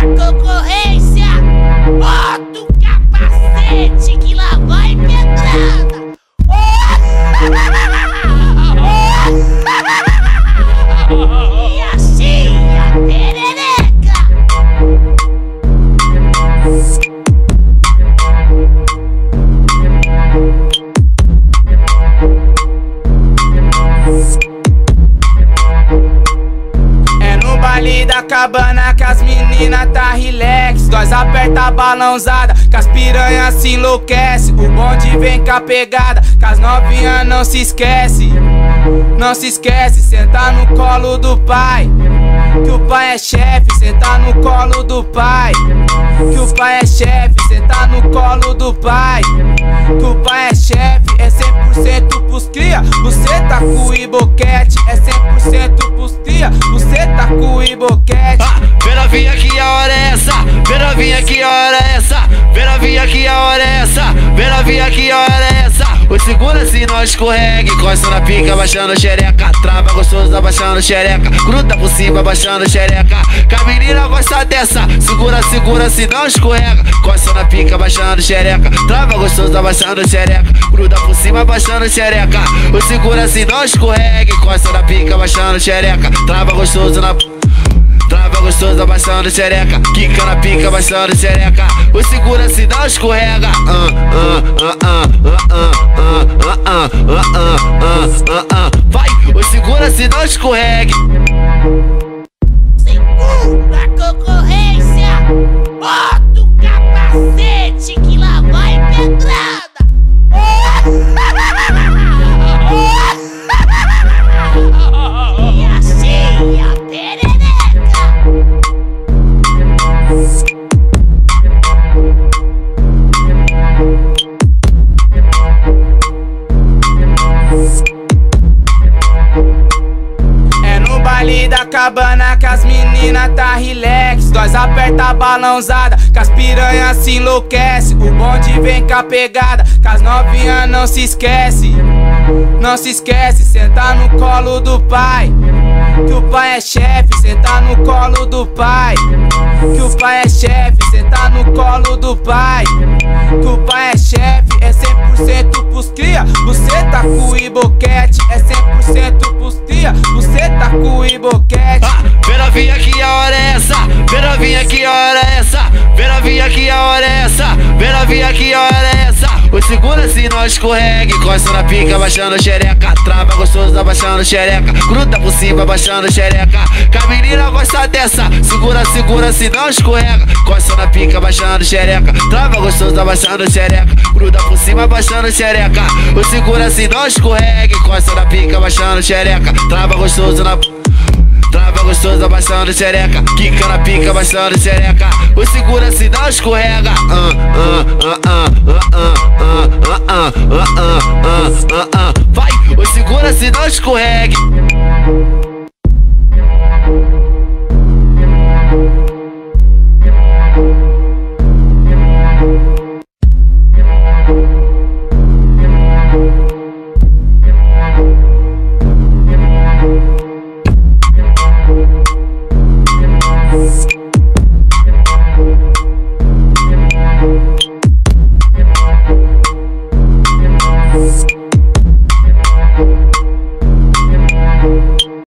Marco Correia. Baile da cabana que as meninas tá relax. Nós aperta a balãozada, que as piranhas se enlouquece. O bonde vem com a pegada, que as novinhas não se esquece. Não se esquece, sentar no colo do pai. Que o pai é chefe, sentar no colo do pai. Que o pai é chefe, sentar no colo do pai. Que o pai é chefe, é 100% pros cria. Você tá com o iboquete, é 100% pros cria. Você tá com o iboquete. Novinha que a hora é essa, vem novinha que a hora é essa, vem novinha que a hora é essa, vem novinha que a hora é essa. O segura se não escorrega, encosta na pica, baixando xereca, trava gostoso, abaixando xereca, gruda por cima, abaixando xereca. Que a menina gosta dessa, segura, segura se não escorrega, encosta na pica, baixando xereca, trava gostoso, abaixando xereca, gruda por cima, abaixando xereca. O segura se não escorrega, encosta na pica, baixando xereca, trava gostoso na Trava gostosa abaixando xereca, quica na pica abaixando xereca. O segura se dá escorrega. Vai, o segura se dá escorrega. Baile da cabana que as meninas tá relax. Nós aperta a balãozada, que as piranhas se enlouquece. O bonde vem com a pegada, que as novinhas não se esquece. Não se esquece, sentar no colo do pai. Que o pai é chefe, sentar no colo do pai. Que o pai é chefe, sentar no colo do pai. Que o pai é chefe, é 100% pros cria. Você tá com o iboquete, é 100% pros cria. Você iboquete. Ah, novinha que a hora é essa, vem novinha que a hora é essa, vem novinha que a hora é essa, vem novinha que a hora é essa. O segura se não escorrega, encosta na pica, abaixando xereca, trava gostoso, abaixando xereca, gruda por cima, abaixando xereca. Que a menina gosta dessa, segura, segura se não escorrega, encosta na pica, abaixando xereca, trava gostoso, abaixando xereca, gruda por cima, abaixando xereca. O segura se não escorrega, encosta na pica, abaixando xereca, trava gostoso na Souza abaixando xereca Quica na pica abaixando xereca O segura se dá escorrega Vai, o segura se dá escorrega